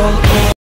all.